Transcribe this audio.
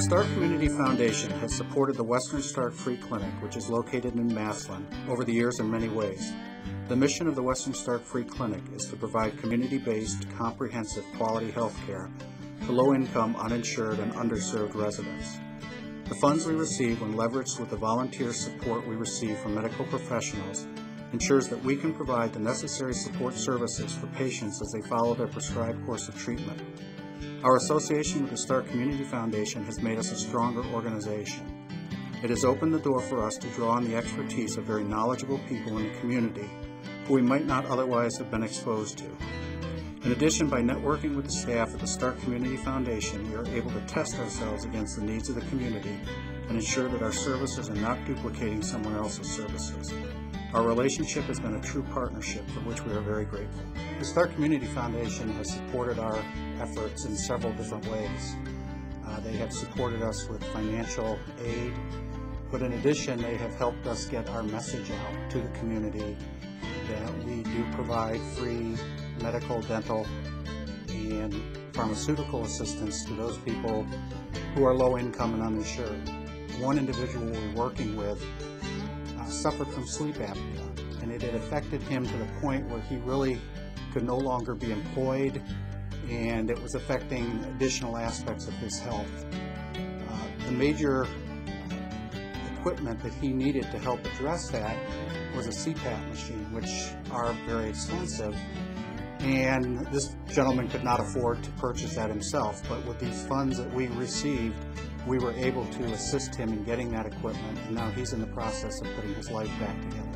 The Stark Community Foundation has supported the Western Stark Free Clinic, which is located in Massillon, over the years in many ways. The mission of the Western Stark Free Clinic is to provide community-based, comprehensive, quality health care to low-income, uninsured, and underserved residents. The funds we receive when leveraged with the volunteer support we receive from medical professionals ensures that we can provide the necessary support services for patients as they follow their prescribed course of treatment. Our association with the Stark Community Foundation has made us a stronger organization. It has opened the door for us to draw on the expertise of very knowledgeable people in the community who we might not otherwise have been exposed to. In addition, by networking with the staff at the Stark Community Foundation, we are able to test ourselves against the needs of the community and ensure that our services are not duplicating someone else's services. Our relationship has been a true partnership for which we are very grateful. The Stark Community Foundation has supported our efforts in several different ways. Uh, they have supported us with financial aid, but in addition, they have helped us get our message out to the community that we do provide free medical, dental, and pharmaceutical assistance to those people who are low income and uninsured. One individual we're working with uh, suffered from sleep apnea, and it had affected him to the point where he really could no longer be employed, and it was affecting additional aspects of his health. Uh, the major equipment that he needed to help address that was a CPAP machine, which are very expensive. And this gentleman could not afford to purchase that himself, but with these funds that we received, we were able to assist him in getting that equipment, and now he's in the process of putting his life back together.